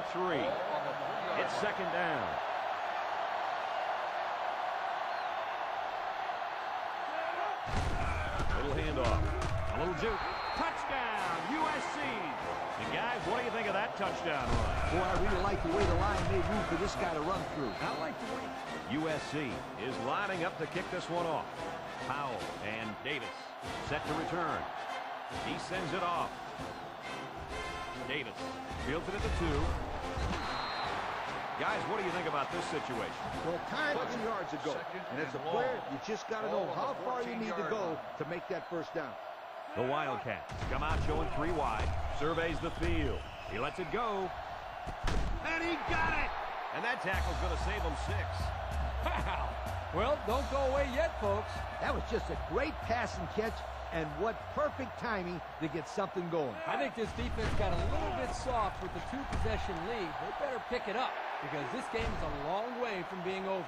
the three. It's second down. Little handoff. A little juke. Touchdown, USC. And guys, what do you think of that touchdown run? Boy, I really like the way the line made room for this guy to run through. I like the way. USC is lining up to kick this one off. Powell and Davis set to return. He sends it off. Davis fields it at the two. Guys, what do you think about this situation? Well, time two yards ago. And as a player, you just got to know how far you need to go to make that first down. The Wildcats come out showing three wide. Surveys the field. He lets it go. And he got it! And that tackle's going to save him six. Wow. Well, don't go away yet, folks. That was just a great pass and catch, and what perfect timing to get something going. I think this defense got a little bit soft with the two-possession lead. They better pick it up because this game is a long way from being over.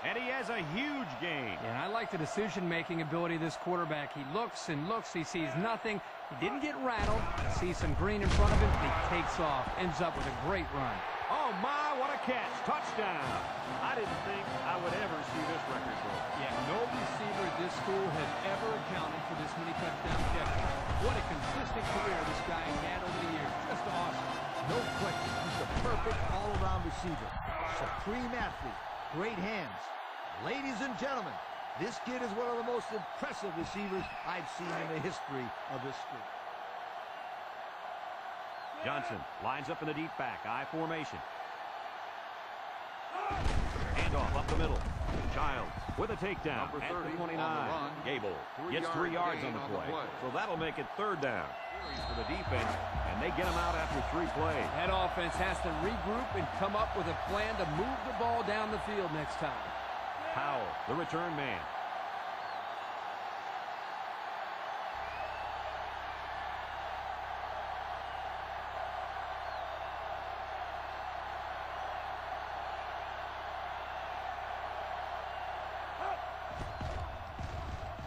And he has a huge gain. And I like the decision-making ability of this quarterback. He looks and looks. He sees nothing. He didn't get rattled. He sees some green in front of him. He takes off. Ends up with a great run. Oh, my, what a catch. Touchdown. I didn't think I would ever see this record broken. Yeah, no receiver at this school has ever accounted for this many touchdown catches. What a consistent career this guy has had over the years. Just awesome. No question, perfect all-around receiver. Supreme athlete, great hands. Ladies and gentlemen, this kid is one of the most impressive receivers I've seen in the history of this school. Johnson lines up in the deep back, I formation. Handoff up the middle. Childs with a takedown Number at the 29. on the run. Gable Three gets yard three yards on the, on the play. play. So that'll make it third down. For the defense, and they get him out after three plays. That offense has to regroup and come up with a plan to move the ball down the field next time. Powell, the return man.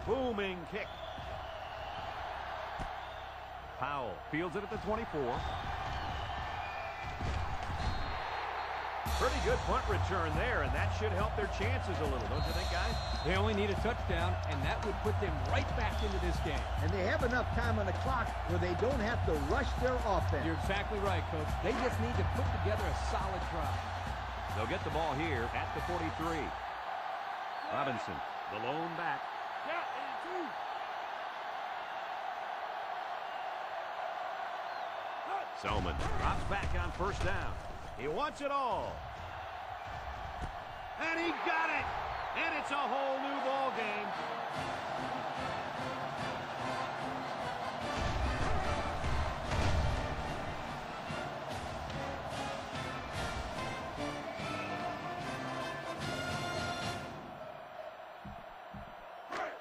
Booming kick. Powell fields it at the 24. Pretty good punt return there, and that should help their chances a little, don't you think, guys? They only need a touchdown, and that would put them right back into this game. And they have enough time on the clock where they don't have to rush their offense. You're exactly right, Coach. They just need to put together a solid drive. They'll get the ball here at the 43. Robinson, the lone back. Selman drops back on first down. He wants it all. And he got it! And it's a whole new ball game.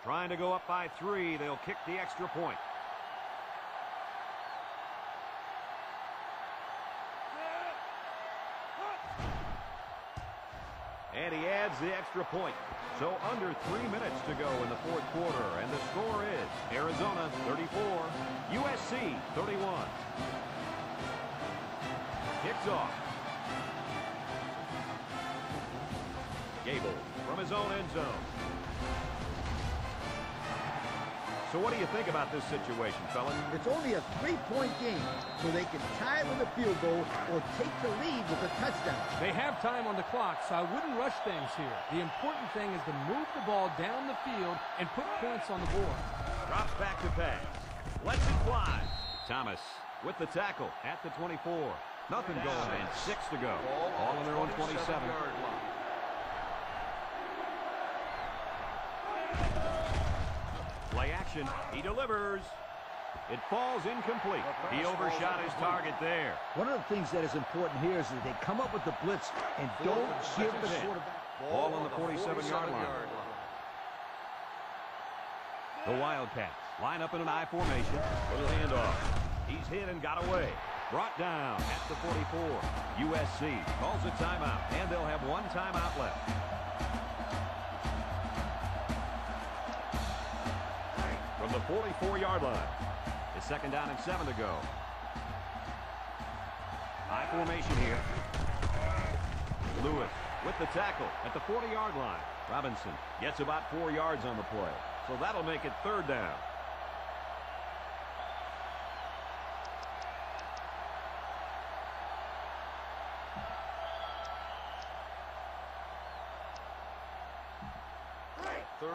Trying to go up by three. They'll kick the extra point. And he adds the extra point. So under three minutes to go in the fourth quarter. And the score is Arizona 34, USC 31. Kicks off. Gable from his own end zone. So what do you think about this situation, fellas? It's only a three-point game, so they can tie with a field goal or take the lead with a touchdown. They have time on the clock, so I wouldn't rush things here. The important thing is to move the ball down the field and put points on the board. Drops back to pass. Lets it fly. Thomas with the tackle at the 24. Nothing going and six to go. All on their own 27. Play action. He delivers. It falls incomplete. He overshot his target there. One of the things that is important here is that they come up with the blitz and don't give the quarterback. Ball on the 47-yard line. The Wildcats line up in an I formation. Little handoff. He's hit and got away. Brought down at the 44. USC calls a timeout, and they'll have one timeout left. 44-yard line. It's second down and seven to go. I formation here. Lewis with the tackle at the 40-yard line. Robinson gets about four yards on the play. So that'll make it third down.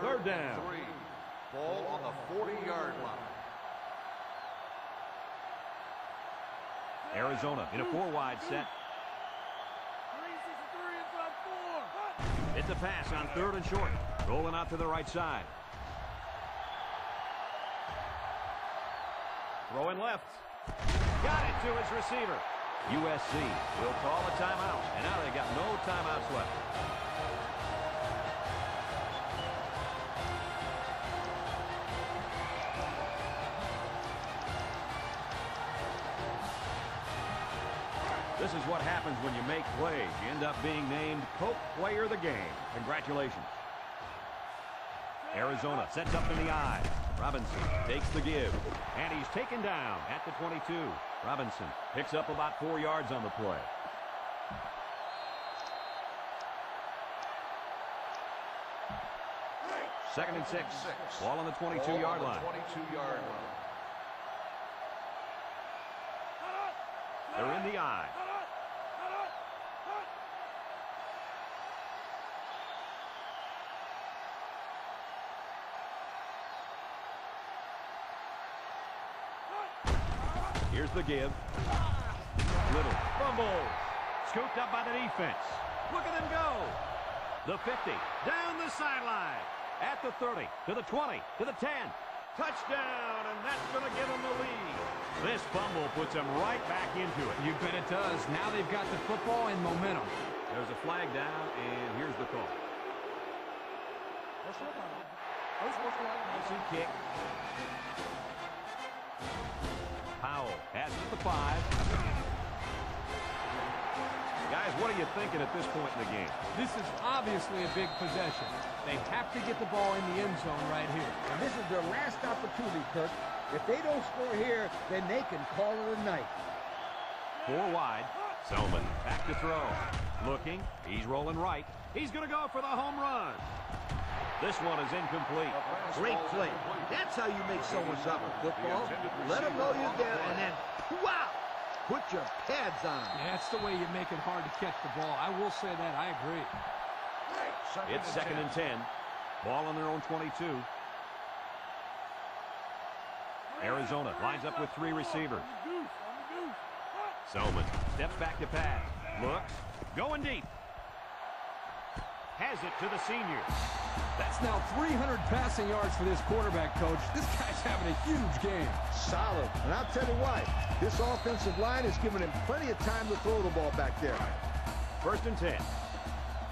Third, down. Three. Ball on the 40-yard line. Arizona in a four-wide set. It's a pass on third and short. Rolling out to the right side. Throwing left. Got it to his receiver. USC will call a timeout. And now they've got no timeouts left. This is what happens when you make plays. You end up being named Coke Player of the Game. Congratulations. Arizona sets up in the I. Robinson takes the give. And he's taken down at the 22. Robinson picks up about four yards on the play. Second and six. Six. Ball on the 22-yard line. 22-yard line. They're in the I. Here's the give. Little fumble. Scooped up by the defense. Look at them go. The 50. Down the sideline. At the 30. To the 20. To the 10. Touchdown. And that's going to give them the lead. This fumble puts them right back into it. You bet it does. Now they've got the football and momentum. There's a flag down, and here's the call. Easy kick. Powell has it at the five. Guys, what are you thinking at this point in the game? This is obviously a big possession. They have to get the ball in the end zone right here. And this is their last opportunity, Kirk. If they don't score here, then they can call it a night. Four wide. Selman back to throw. Looking. He's rolling right. He's going to go for the home run. This one is incomplete. Great play. That's how you make someone stop a football. Let them know you're there, and then, wow, put your pads on. That's the way you make it hard to catch the ball. I will say that. I agree. Second It's second and 10. Ball on their own 22. Arizona lines up with three receivers. Selman steps back to pass. Looks. Going deep. Has it to the senior. That's now 300 passing yards for this quarterback, coach. This guy's having a huge game. Solid. And I'll tell you why. This offensive line is giving him plenty of time to throw the ball back there. First and 10.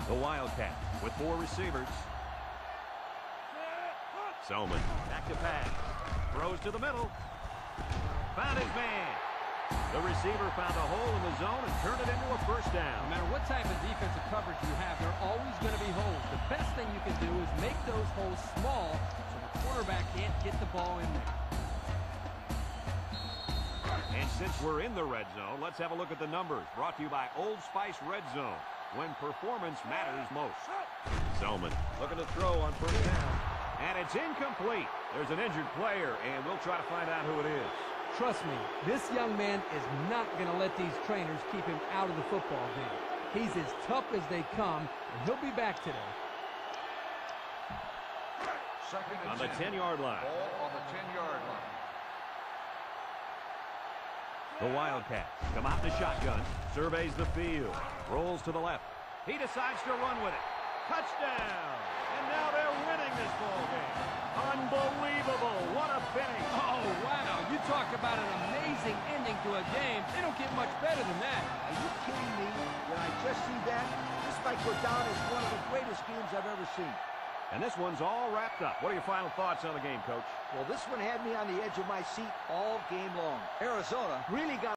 The Wildcat with four receivers. Selman back to pass. Throws to the middle. Found his man. The receiver found a hole in the zone and turned it into a first No matter what type of defensive coverage you have, there are always going to be holes. The best thing you can do is make those holes small so the quarterback can't get the ball in there. And since we're in the red zone, let's have a look at the numbers. Brought to you by Old Spice Red Zone, when performance matters most. Selman looking to throw on first down. And it's incomplete. There's an injured player, and we'll try to find out who it is. Trust me, this young man is not going to let these trainers keep him out of the football game. He's as tough as they come, and he'll be back today. Second On the 10. 10-yard line. Ball on the 10-yard line. The Wildcats come out in the shotgun, surveys the field, rolls to the left. He decides to run with it. Touchdown! And now they're winning this ball game. Unbelievable! What a finish! Oh, wow. You talk about an amazing ending to a game. They don't get much better than that. Are you kidding me? When I just see that, this might go down as one of the greatest games I've ever seen. And this one's all wrapped up. What are your final thoughts on the game, Coach? Well, this one had me on the edge of my seat all game long. Arizona really got